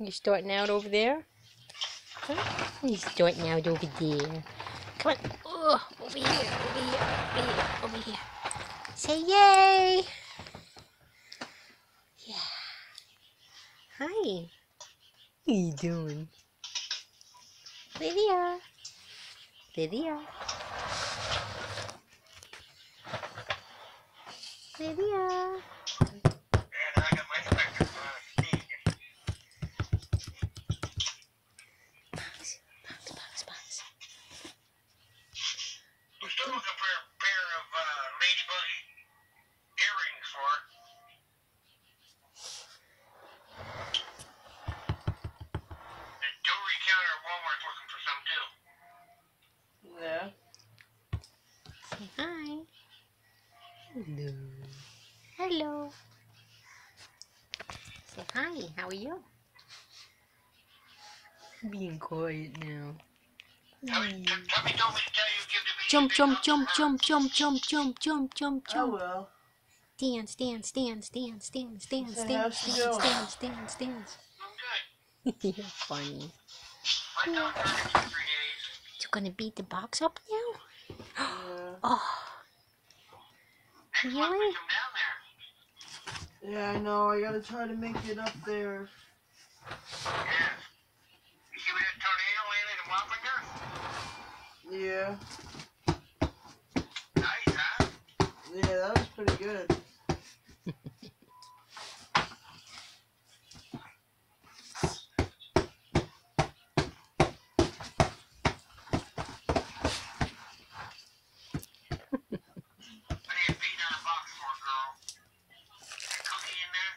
You starting out over there? Huh? You starting out over there. Come on. Oh, over here, over here, over here, over here. Say yay! Yeah. Hi. What are you doing? Lydia. Lydia. Lydia. Box, box, box, box. I'm still looking for a pair of uh, ladybug earrings for her. The jewelry counter at Walmart's looking for some too. Yeah. Say hi. Hello. Hello. Say hi. How are you? Being quiet now. Tubby, Tubby told me to tell you give the baby Jump, jump, jump, jump, jump, jump, jump, jump, jump, jump. Dance, dance, dance, dance, dance, dance, dance, dance, dance, dance, dance. You're funny. I talked to her in two, three days. You gonna beat the box up now? Oh, Next month we Really? come down there. Yeah, I know. I gotta try to make it up there. Yeah. You see where that tornado landed in Wappinger? Yeah. Nice, huh? Yeah, that was pretty good. What are you beating on a box for, girl? A cookie in there?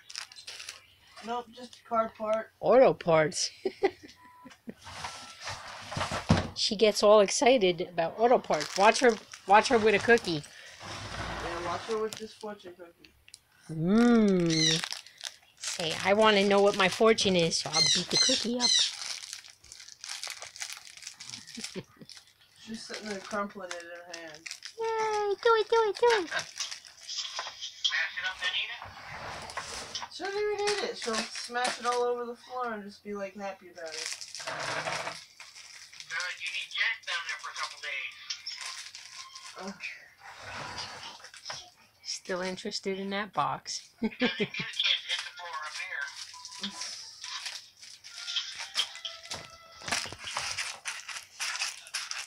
Nope, just a car part. auto parts. she gets all excited about auto parts. Watch her, watch her with a cookie. Yeah, watch her with this fortune cookie. Mmm. Say, I want to know what my fortune is, so I'll beat the cookie up. She's sitting there crumpling it in her hand. Yay! Do it, do it, do it. Smash it up and eat it? She doesn't even eat it. She'll smash it all over the floor and just be like happy about it. Uh, you need Jack down there for a couple days. Ugh. Still interested in that box. Because the kids can't hit the floor up here.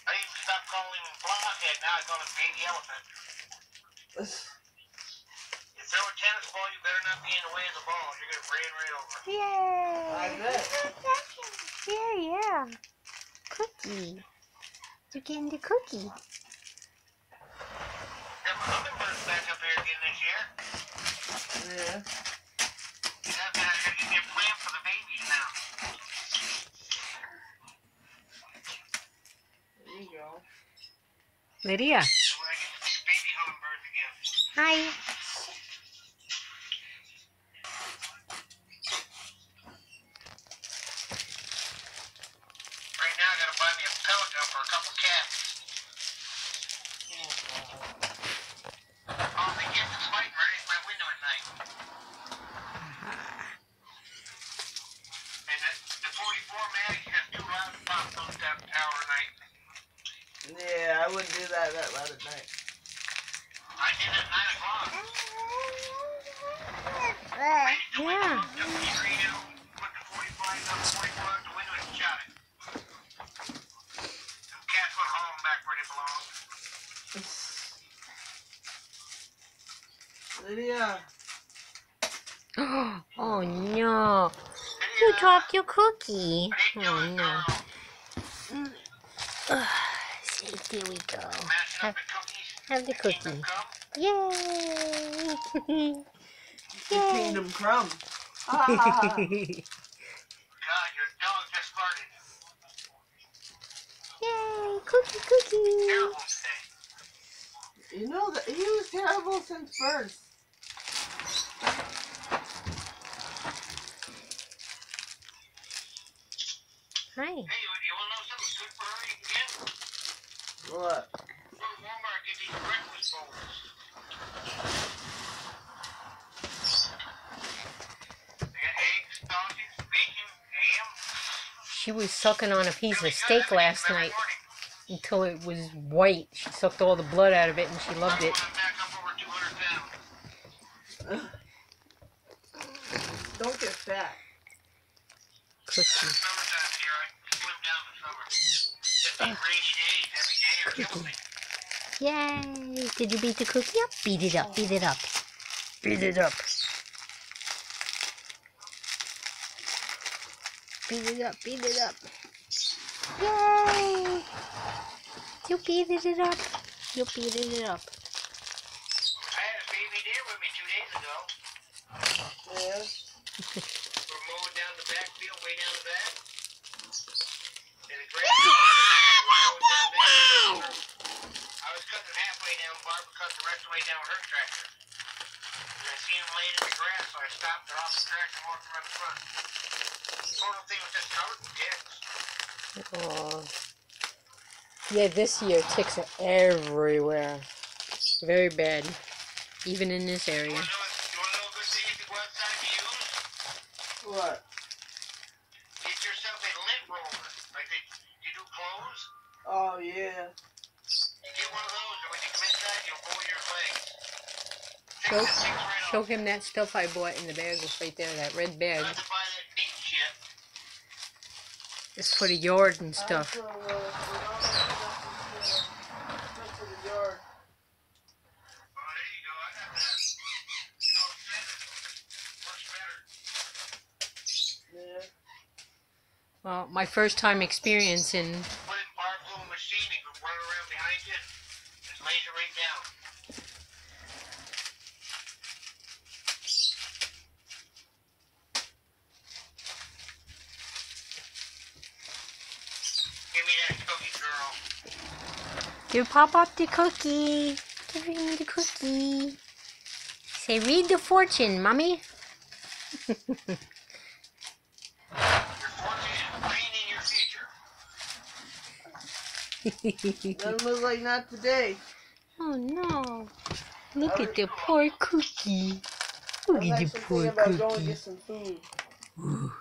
I even stopped calling him blockhead. Now I call him baby elephant. You throw a tennis ball, you better not be in the way of the ball. You're gonna ran right over. Yay! I bet. Yeah, yeah. Cookie. You're getting the cookie. Got my hummingbirds back up here again this year. Yeah. You have to have to get planned for the babies now. There you go. Lydia. So when I get to see baby hummingbirds again. Hi. Right now I gotta buy me a pellet gun for a couple cats. Oh, they get to fighting right at my window at night. And the, the 44 mag is just too loud to pop those that power at night. Yeah, I wouldn't do that that loud at night. I did it at 9 o'clock. Raised the window Yeah. up, took the screen out, put the 45 on the 44 out the window and shot it. The cats went home back where they belong. Lydia. Oh no. You dropped your cookie. What are you Oh no. Girl? Ugh, see, here we go. Have, up the cookies? Have the The kingdom cookie. Yay! The Yay. kingdom crumb. God, your dog just farted. Yay! Cookie, cookie! Terrible today. you know that he was terrible since birth. Hi. Hey, you, you want to know something good for her you can get? What? Walmart get these breakfast bowls. They got eggs, sausage, bacon, ham, She was sucking on a piece of steak last night until it was white. She sucked all the blood out of it and she loved it. Back up over 200 pounds. Don't get fat. Cookie. Summertime here, I slim down in summer. Just these rainy days every day are killing me. Yay! Did you beat the cookie up? Beat it up, beat it up. Beat it up. Beat it up, beat it up. Yay! You beat it up. You beat it up. I had a baby deer with me two days ago. Yeah. We're mowing down the backfield, way down the back. And the grass. Barbara cut the rest of the way down with her tractor. And I seen him laying in the grass, so I stopped, got off the tractor, and walked around the front. Total thing was just covered in ticks. Aw. Yeah, this year ticks are everywhere. Very bad. Even in this area. you wanna know a good thing you can go outside use? What? Get yourself a lint roller, like they, you do clothes. Oh yeah. Show, the ticks right show him that stuff I bought in the bag. It's right there, that red bag. Not to buy that neat shit. It's for the yard and stuff. Also, uh, we don't have right. Give me that cookie, girl. Give Pop up the cookie. Give him the cookie. Say, read the fortune, mommy. Doesn't look like not today. Oh no. Look at the poor cookie. I Look at the actually poor thinking about going to cookie. get some food. Ooh,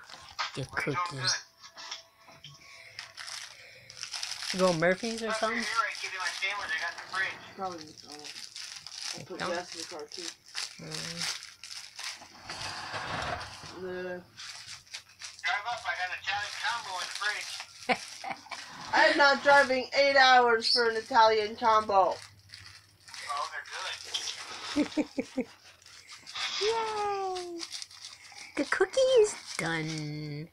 the It's cookie. You go Murphy's or something? here, I give you my sandwich. I got in the fridge. Probably oh. I'll put Don't. gas in the car too. Mm. The, Drive up. I got an Italian combo in the fridge. I'm not driving eight hours for an Italian combo. Yay! The cookie is done.